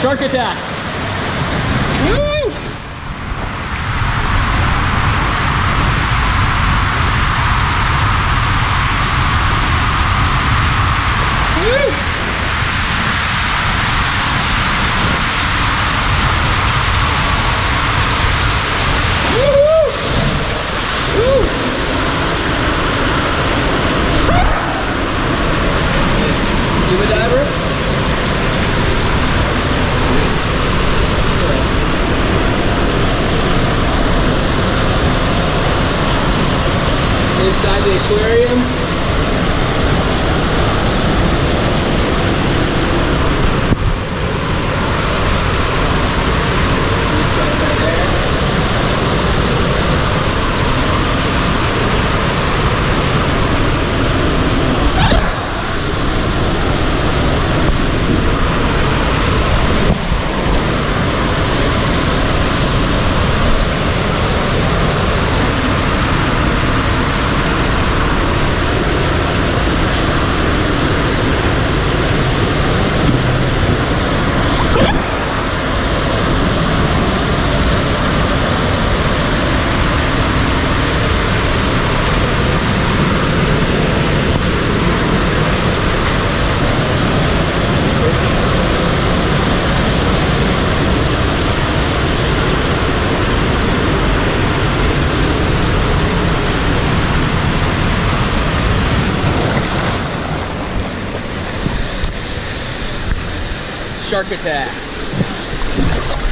Shark attack. Woo! Scuba diver? Inside the aquarium. Shark attack.